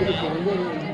이렇게